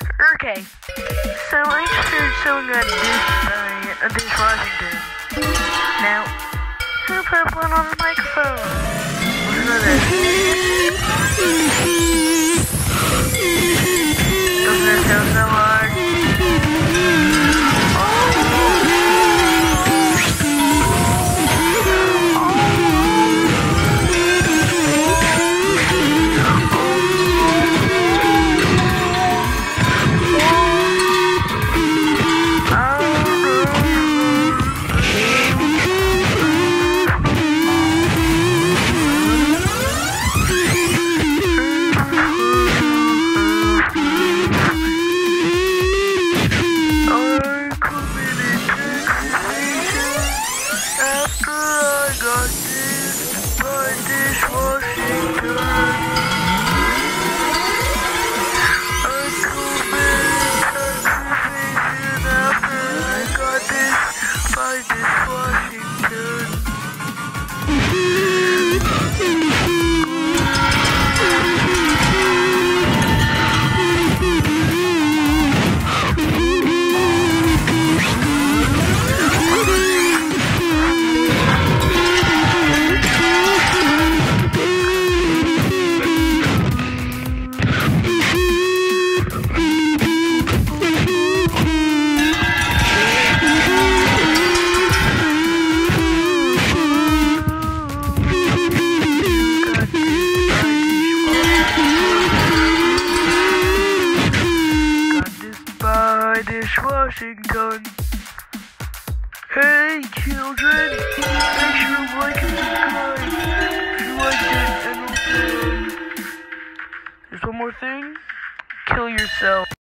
Okay, so I just heard someone got dissed by a Dishwashington. Now, who put one on the microphone? This. Doesn't it sound by Dish Dishwashington. Hey children, make sure to like and subscribe if you it there's one more thing. Kill yourself.